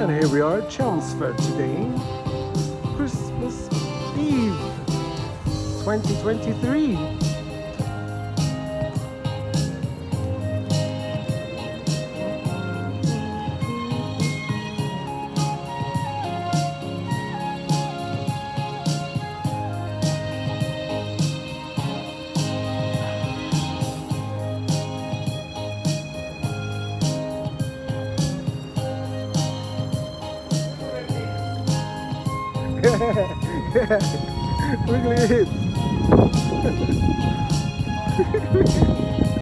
And here we are at Chelmsford today. Christmas Eve 2023. Wiggly!